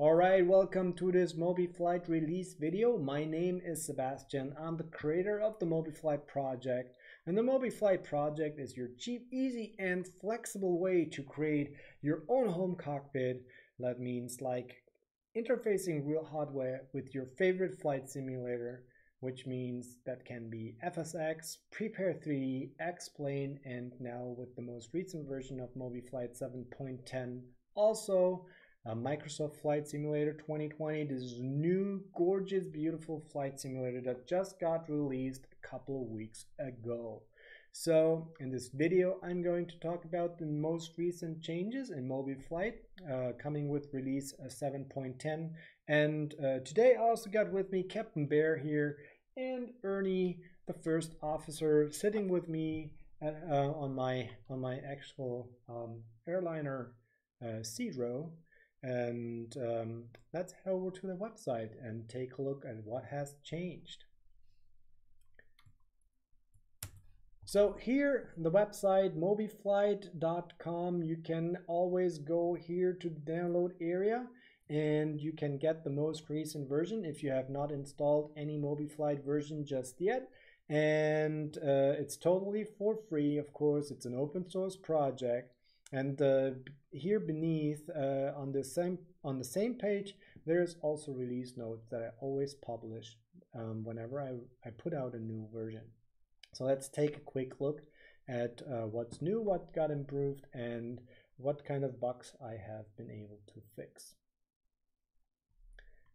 Alright, welcome to this MobiFlight release video. My name is Sebastian. I'm the creator of the MobiFlight project. And the MobiFlight project is your cheap, easy, and flexible way to create your own home cockpit. That means like interfacing real hardware with your favorite flight simulator, which means that can be FSX, Prepar3D, X-Plane, and now with the most recent version of MobiFlight 7.10, also uh, Microsoft Flight Simulator 2020. This is new, gorgeous, beautiful flight simulator that just got released a couple of weeks ago. So in this video, I'm going to talk about the most recent changes in MobiFlight uh, coming with release uh, 7.10. And uh, today I also got with me Captain Bear here and Ernie, the first officer, sitting with me at, uh, on my on my actual um, airliner uh, seat row. And um, let's head over to the website and take a look at what has changed. So here, the website mobiflight.com, you can always go here to the download area and you can get the most recent version if you have not installed any MobiFlight version just yet. And uh, it's totally for free, of course, it's an open source project. And uh, here beneath uh, on the same on the same page, there's also release notes that I always publish um, whenever I, I put out a new version. So let's take a quick look at uh, what's new, what got improved, and what kind of bugs I have been able to fix.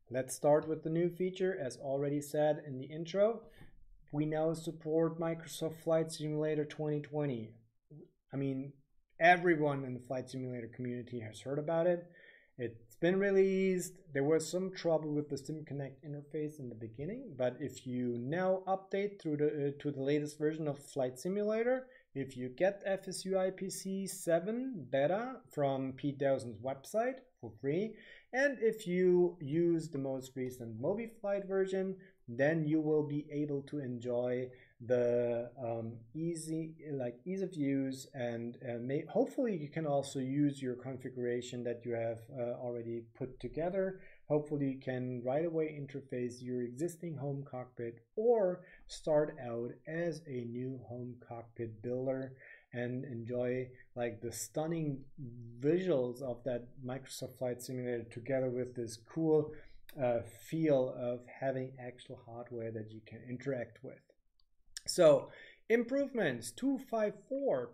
Let's start with the new feature. As already said in the intro, we now support Microsoft Flight Simulator 2020. I mean, everyone in the flight simulator community has heard about it. It's been released. There was some trouble with the SimConnect interface in the beginning, but if you now update through the uh, to the latest version of Flight Simulator, if you get FSUIPC 7 beta from Pete Dowson's website for free, and if you use the most recent MobiFlight version, then you will be able to enjoy the um, easy like ease of use and uh, may, hopefully you can also use your configuration that you have uh, already put together. Hopefully you can right away interface your existing home cockpit or start out as a new home cockpit builder and enjoy like the stunning visuals of that Microsoft Flight Simulator together with this cool uh, feel of having actual hardware that you can interact with. So improvements 254.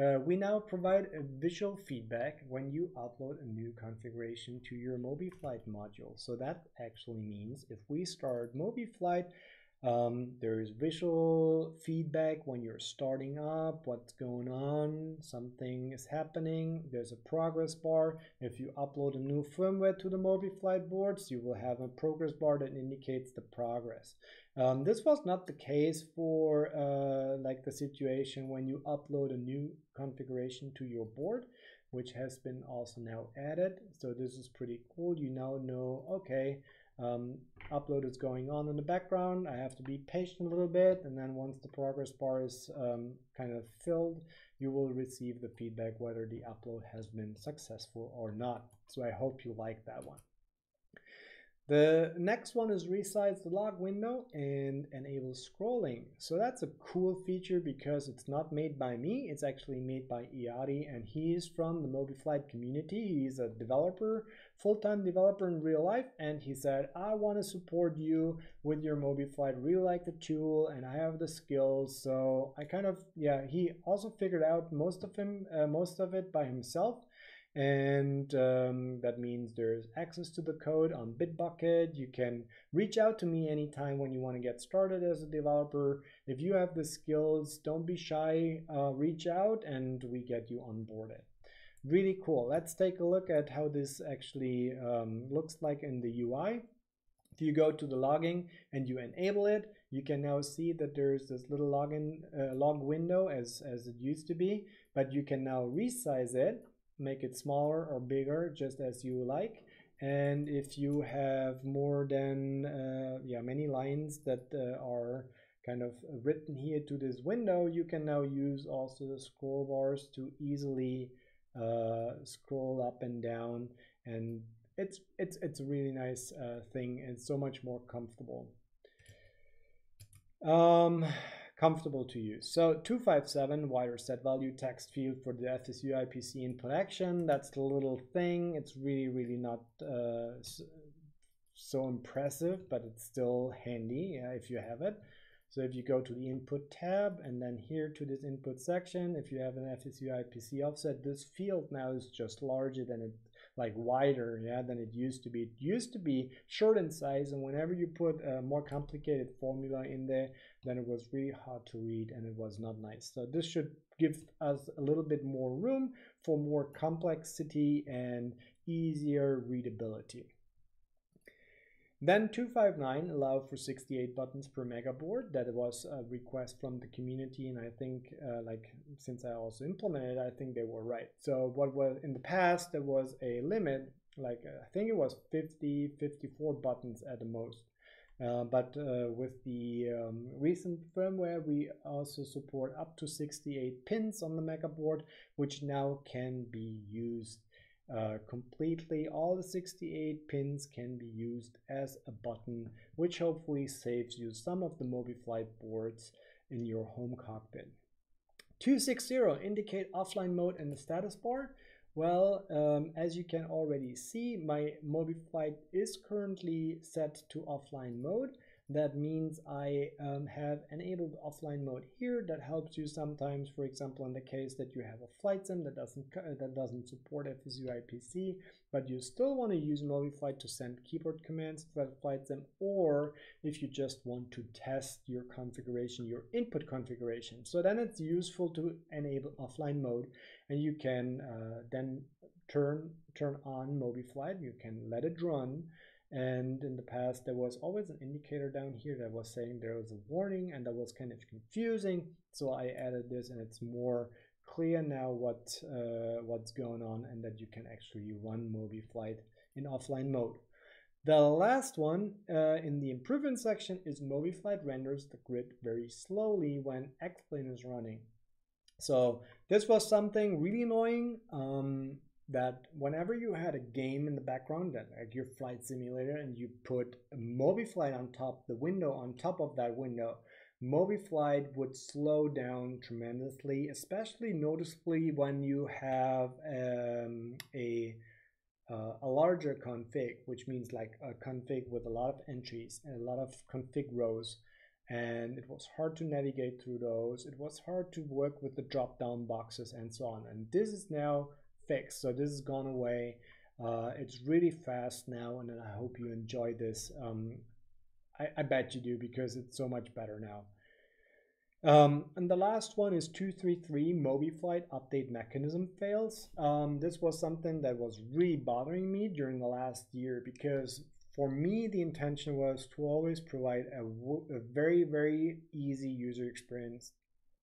Uh, we now provide a visual feedback when you upload a new configuration to your MobiFlight module. So that actually means if we start MobiFlight um, there is visual feedback when you're starting up, what's going on, something is happening, there's a progress bar. If you upload a new firmware to the MobiFlight boards, you will have a progress bar that indicates the progress. Um, this was not the case for uh, like the situation when you upload a new configuration to your board, which has been also now added. So this is pretty cool. You now know, okay, um, upload is going on in the background. I have to be patient a little bit. And then once the progress bar is um, kind of filled, you will receive the feedback whether the upload has been successful or not. So I hope you like that one. The next one is resize the log window and enable scrolling. So that's a cool feature because it's not made by me, it's actually made by Iadi and he's from the MobiFlight community. He's a developer, full-time developer in real life and he said, I want to support you with your MobiFlight, really like the tool and I have the skills. So I kind of, yeah, he also figured out most of him, uh, most of it by himself and um, that means there's access to the code on Bitbucket. You can reach out to me anytime when you want to get started as a developer. If you have the skills, don't be shy, uh, reach out and we get you onboarded. Really cool. Let's take a look at how this actually um, looks like in the UI. If you go to the logging and you enable it, you can now see that there's this little login uh, log window as, as it used to be, but you can now resize it make it smaller or bigger just as you like and if you have more than uh, yeah many lines that uh, are kind of written here to this window you can now use also the scroll bars to easily uh, scroll up and down and it's it's it's a really nice uh, thing and so much more comfortable. Um, comfortable to use. So 257 wider set value text field for the FSUIPC input action. That's the little thing. It's really, really not uh, so impressive, but it's still handy yeah, if you have it. So if you go to the input tab and then here to this input section, if you have an FSUIPC offset, this field now is just larger than it like wider yeah than it used to be. It used to be short in size and whenever you put a more complicated formula in there then it was really hard to read and it was not nice. So this should give us a little bit more room for more complexity and easier readability then 259 allowed for 68 buttons per mega board. That was a request from the community, and I think, uh, like, since I also implemented, I think they were right. So what was in the past there was a limit, like uh, I think it was 50, 54 buttons at the most. Uh, but uh, with the um, recent firmware, we also support up to 68 pins on the mega board, which now can be used uh, completely all the 68 pins can be used as a button which hopefully saves you some of the MobiFlight boards in your home cockpit. 260 indicate offline mode in the status bar. Well, um, as you can already see, my MobiFlight is currently set to offline mode that means I um, have enabled offline mode here that helps you sometimes, for example, in the case that you have a flight sim that doesn't uh, that doesn't support FSUIPC, but you still want to use MobiFlight to send keyboard commands to that flight sim, or if you just want to test your configuration, your input configuration. So then it's useful to enable offline mode, and you can uh, then turn turn on MobiFlight. You can let it run and in the past there was always an indicator down here that was saying there was a warning and that was kind of confusing so I added this and it's more clear now what uh, what's going on and that you can actually run MobiFlight in offline mode. The last one uh, in the improvement section is MobiFlight renders the grid very slowly when X-Plane is running. So this was something really annoying. Um, that whenever you had a game in the background, like your flight simulator, and you put a MobiFlight on top, the window on top of that window, MobiFlight would slow down tremendously, especially noticeably when you have um, a uh, a larger config, which means like a config with a lot of entries and a lot of config rows. And it was hard to navigate through those. It was hard to work with the drop down boxes and so on. And this is now fixed. So this has gone away. Uh, it's really fast now, and I hope you enjoy this. Um, I, I, bet you do because it's so much better now. Um, and the last one is 233 MobiFlight update mechanism fails. Um, this was something that was really bothering me during the last year because for me, the intention was to always provide a, a very, very easy user experience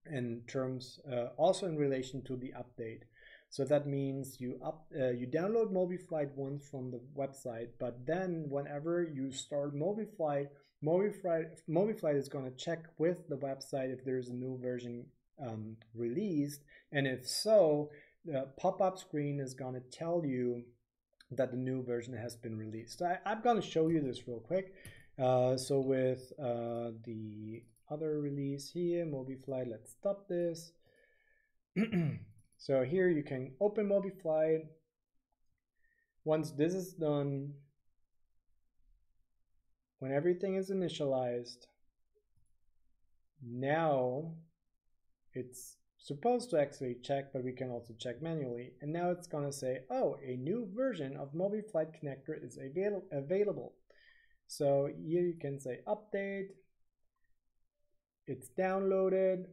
in terms, uh, also in relation to the update. So that means you up uh, you download MobiFlight once from the website, but then whenever you start MobiFlight, MobiFlight MobiFlight is going to check with the website if there's a new version um, released, and if so, the pop-up screen is going to tell you that the new version has been released. I, am going to show you this real quick. Uh, so with uh, the other release here, MobiFlight, let's stop this. So here you can open MobiFlight. Once this is done, when everything is initialized, now it's supposed to actually check, but we can also check manually. And now it's going to say, oh, a new version of MobiFlight Connector is avail available. So here you can say update, it's downloaded,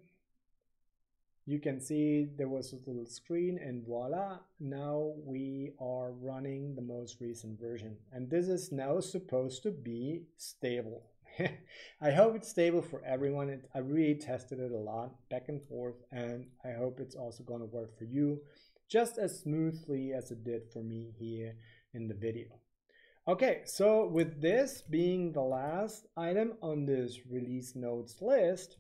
you can see there was a little screen and voila now we are running the most recent version. And this is now supposed to be stable. I hope it's stable for everyone. It, I really tested it a lot back and forth and I hope it's also going to work for you just as smoothly as it did for me here in the video. Okay so with this being the last item on this release notes list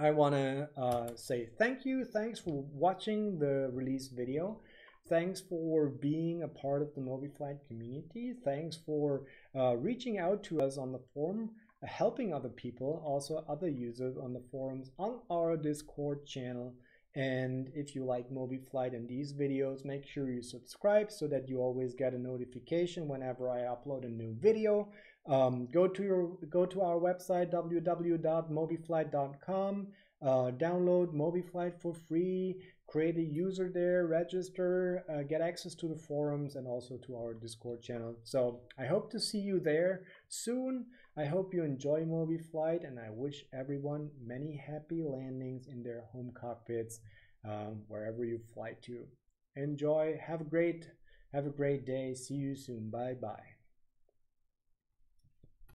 I want to uh, say thank you. Thanks for watching the release video. Thanks for being a part of the MobiFlight community. Thanks for uh, reaching out to us on the forum, uh, helping other people, also other users on the forums, on our Discord channel. And if you like MobiFlight and these videos, make sure you subscribe so that you always get a notification whenever I upload a new video. Um, go to your go to our website www.mobiflight.com. Uh, download MobiFlight for free create a user there, register, uh, get access to the forums and also to our Discord channel. So I hope to see you there soon. I hope you enjoy MobiFlight and I wish everyone many happy landings in their home cockpits um, wherever you fly to. Enjoy. Have a great have a great day. See you soon. Bye bye.